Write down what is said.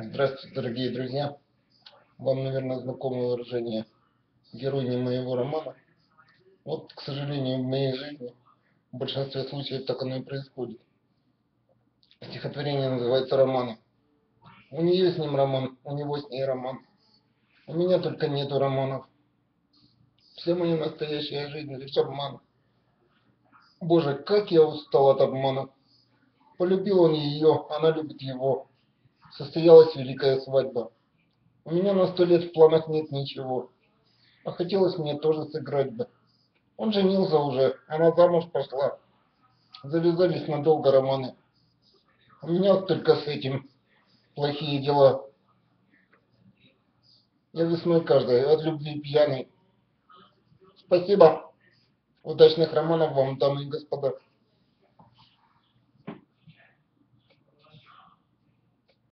Здравствуйте, дорогие друзья. Вам, наверное, знакомо выражение «герой не моего романа». Вот, к сожалению, в моей жизни в большинстве случаев так оно и происходит. Стихотворение называется «Романы». У нее с ним роман, у него с ней роман. У меня только нету романов. Вся моя настоящая жизнь лишь обман. Боже, как я устал от обмана. Полюбил он ее, она любит его. Состоялась великая свадьба. У меня на сто лет в планах нет ничего. А хотелось мне тоже сыграть бы. Он женился уже, она замуж пошла. Завязались надолго романы. У меня только с этим плохие дела. Я весной каждой от любви пьяный. Спасибо. Удачных романов вам, дамы и господа.